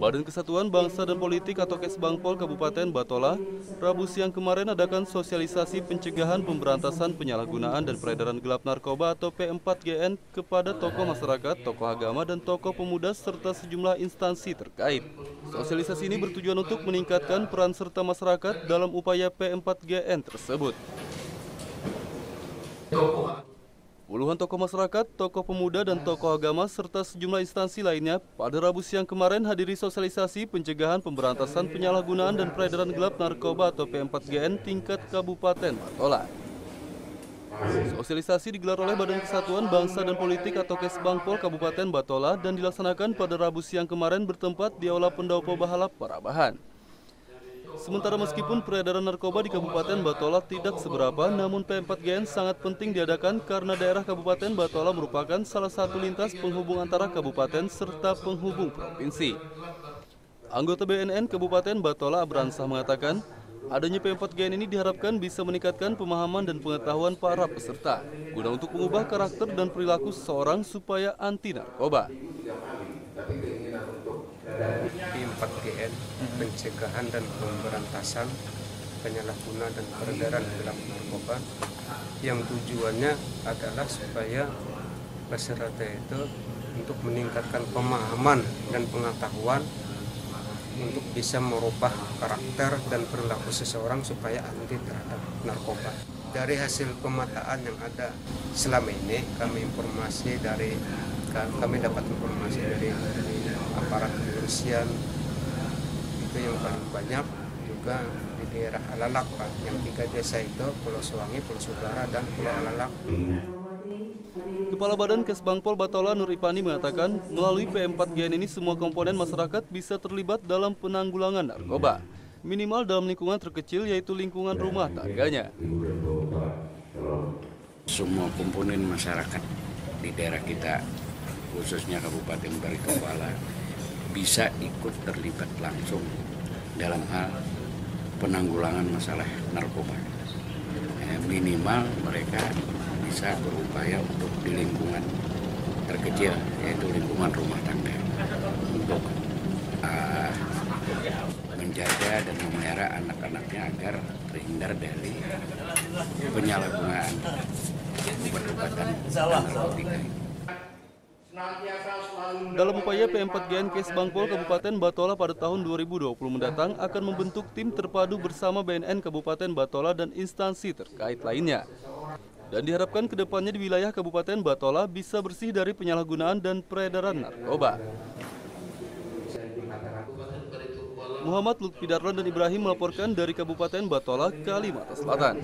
Badan Kesatuan Bangsa dan Politik atau Kesbangpol Kabupaten Batola, Rabu siang kemarin adakan sosialisasi pencegahan pemberantasan penyalahgunaan dan peredaran gelap narkoba atau P4GN kepada tokoh masyarakat, tokoh agama, dan tokoh pemuda serta sejumlah instansi terkait. Sosialisasi ini bertujuan untuk meningkatkan peran serta masyarakat dalam upaya P4GN tersebut. Puluhan tokoh masyarakat, tokoh pemuda, dan tokoh agama serta sejumlah instansi lainnya pada Rabu siang kemarin hadiri sosialisasi pencegahan pemberantasan penyalahgunaan dan peredaran gelap narkoba atau P4GN tingkat Kabupaten Batola. Sosialisasi digelar oleh Badan Kesatuan Bangsa dan Politik atau Kesbangpol Kabupaten Batola dan dilaksanakan pada Rabu siang kemarin bertempat di Aula Pendopo Bahalap Parabahan. Sementara meskipun peredaran narkoba di Kabupaten Batola tidak seberapa, namun P4GN sangat penting diadakan karena daerah Kabupaten Batola merupakan salah satu lintas penghubung antara kabupaten serta penghubung provinsi. Anggota BNN Kabupaten Batola Abransah mengatakan, adanya P4GN ini diharapkan bisa meningkatkan pemahaman dan pengetahuan para peserta, guna untuk mengubah karakter dan perilaku seseorang supaya anti narkoba. P4GN pencegahan dan pemberantasan penyalahguna dan peredaran gelap narkoba yang tujuannya adalah supaya peserta itu untuk meningkatkan pemahaman dan pengetahuan untuk bisa merubah karakter dan perilaku seseorang supaya anti terhadap narkoba. Dari hasil pemetaan yang ada selama ini, kami informasi dari kami dapat informasi dari aparat kepolisian itu yang paling banyak juga di daerah Alalak Pak yang tiga desa itu Pulau Sewangi, Pulau Sudara dan Pulau Alalak. Kepala Badan Kesbangpol Batola Nur Ipani mengatakan, melalui P4GN ini semua komponen masyarakat bisa terlibat dalam penanggulangan narkoba. Minimal dalam lingkungan terkecil yaitu lingkungan rumah tangganya. Semua komponen masyarakat di daerah kita, khususnya Kabupaten Baritokwala, bisa ikut terlibat langsung dalam hal penanggulangan masalah narkoba. Eh, minimal mereka bisa berupaya untuk di lingkungan terkecil, yaitu lingkungan rumah tangga, untuk uh, menjaga dan memelihara anak-anaknya agar terhindar dari penyalahgunaan obat-obatan narkotika. Dalam upaya P4GN Kesbangpol Kabupaten Batola pada tahun 2020 mendatang akan membentuk tim terpadu bersama BNN Kabupaten Batola dan instansi terkait lainnya. Dan diharapkan ke depannya di wilayah Kabupaten Batola bisa bersih dari penyalahgunaan dan peredaran narkoba. Muhammad Lutfi Darlan dan Ibrahim melaporkan dari Kabupaten Batola, Kalimantan Selatan.